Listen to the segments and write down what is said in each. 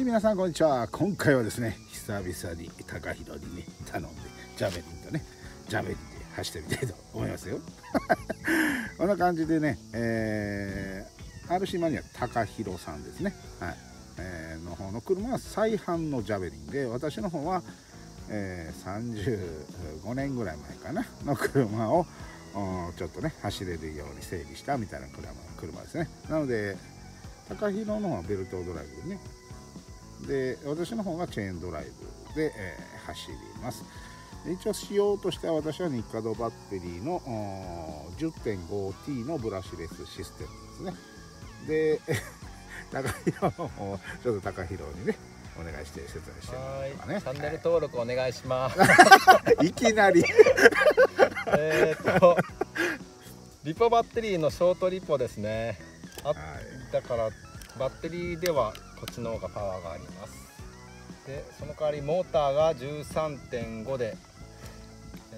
はい皆さんこんにちは。今回はですね久々に高弘にね頼んでジャベリンとねジャベリンで走ってみたいと思いますよ。こんな感じでね、えー、RC マニア高弘さんですね。はい、えー、の方の車は再販のジャベリンで私の方は、えー、35年ぐらい前かなの車をちょっとね走れるように整備したみたいな車車ですね。なので高弘の方はベルトドライブでねで私の方がチェーンドライブで、えー、走ります。一応仕様としては私はニッカドバッテリーの 10.5T のブラシレスシステムですね。で 高弘の方ちょっと高弘にねお願いして説明してね。チャンネル登録お願いします。いきなり。えっとリポバッテリーのショートリポですね。あ、はい、だからバッテリーではこっちの方がパワーがあります。でその代わりモーターが13.5で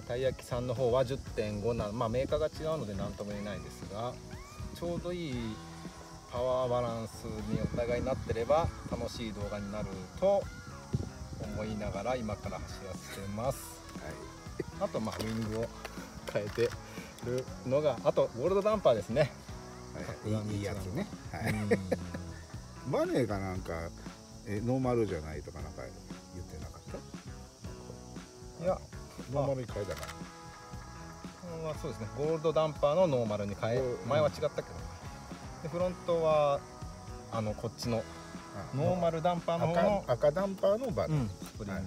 たい焼きさんの方は10.5なまあメーカーが違うので何とも言えないんですがちょうどいいパワーバランスにお互いになってれば楽しい動画になると思いながら今から走らせてます、はい、あとまあウィングを変えてるのがあとゴールドダンパーですね、はい、いいやつね、はいマネーがなんかえノーマルじゃないとかなんか言ってなかった？いやノーマルに変えたか。なはそうですね。ゴールドダンパーのノーマルに変え前は違ったけど、でフロントはあのこっちのノーマルダンパーの方の。赤ダンパーのバネ、うん、スプリング、はい。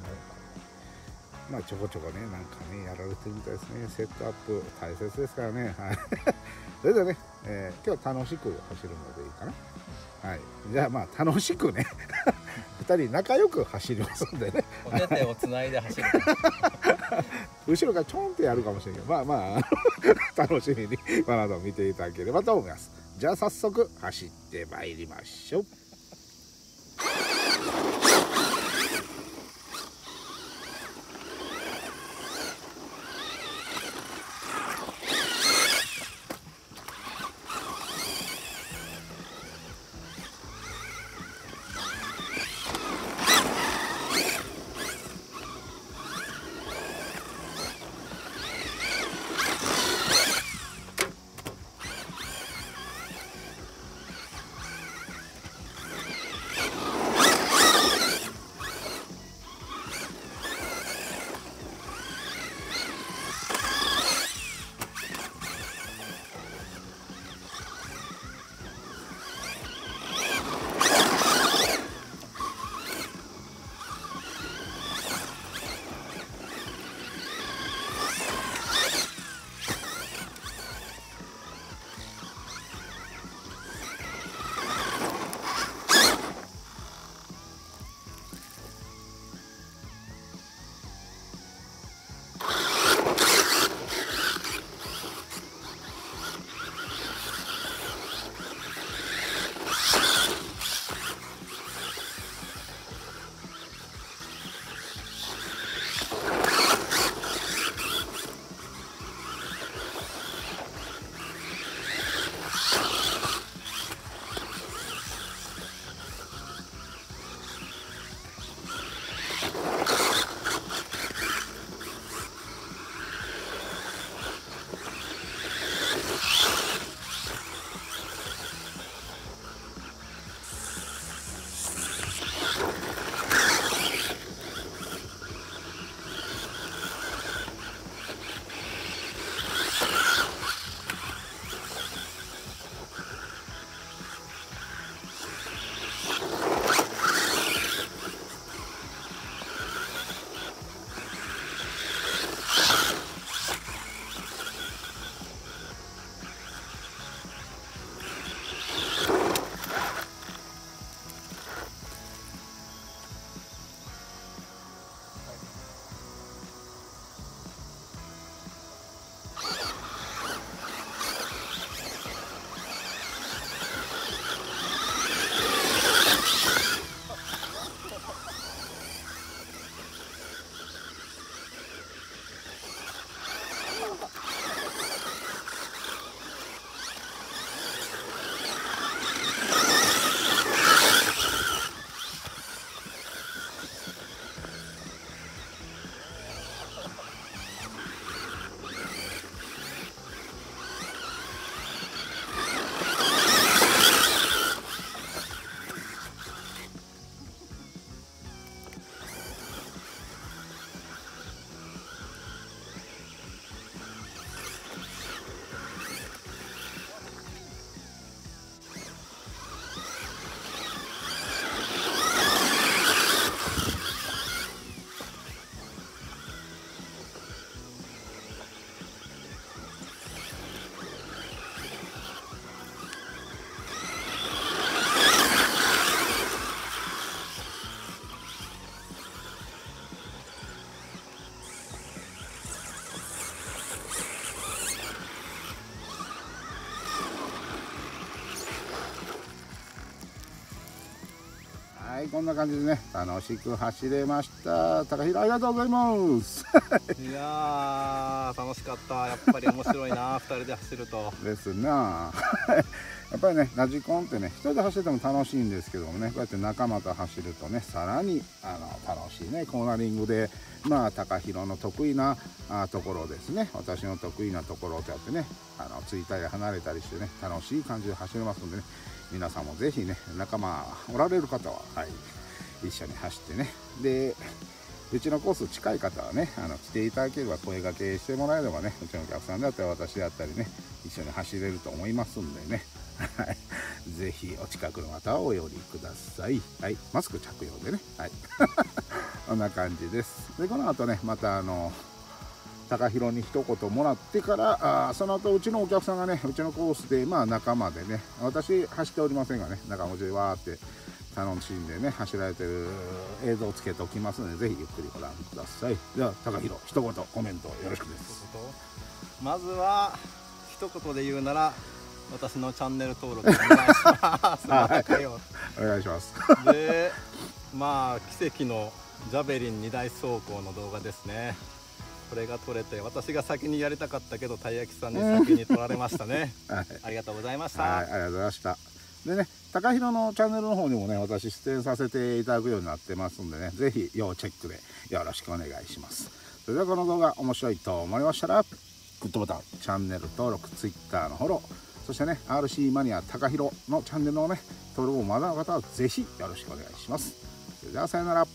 まあちょこちょこねなんかねやられてるみたいですね。セットアップ大切ですからね。はい。それではね、えー、今日は楽しく走るのでいいかなはい、じゃあまあ楽しくね 2人仲良く走りますんでね。お手手をつないで走る。後ろからちょんってやるかもしれないけどまあまあ 楽しみにまなど見ていただければと思います。じゃあ早速走ってまいりましょうはいこんな感じでね楽しく走れました。高平ありがとうございます。いやー楽しかった。やっぱり面白いな 2人で走ると。ですな。やっぱりねラジコンってね一人で走ってても楽しいんですけどもねこうやって仲間と走るとねさらにあの楽しいねコーナリングでまあ高弘の得意なあところですね。私の得意なところとやってねあのついたり離れたりしてね楽しい感じで走れますのでね皆さんもぜひね仲間おられる方は、はい、一緒に走ってね。でうちのコース近い方はねあの来ていただければ声がけしてもらえればねうちのお客さんだったり私だったりね一緒に走れると思いますんでね。ぜひお近くの方はお寄りください。はい。マスク着用でね。はい。こんな感じです。でこの後ねまたあの高弘に一言もらってからあその後うちのお客さんがねうちのコースでまあ仲間でね私走っておりませんがね仲間でわーって楽しんでね走られてる映像をつけておきますのでぜひゆっくりご覧ください。では高弘一言コメントよろしくです。まずは一言で言うなら私のチャンネル登録お願いします。はい、お願いします。でまあ奇跡のジャベリン2台走行の動画ですねこれが撮れて私が先にやりたかったけどたい焼きさんに先に撮られましたね、はい、ありがとうございました、はい、ありがとうございました。でね高弘のチャンネルの方にもね私出演させていただくようになってますんでね是非要チェックでよろしくお願いします。それではこの動画面白いと思いましたらグッドボタンチャンネル登録 Twitter のフォローそしてね RC マニア高弘のチャンネルのね登録をまだの方は是非よろしくお願いします。それではさよなら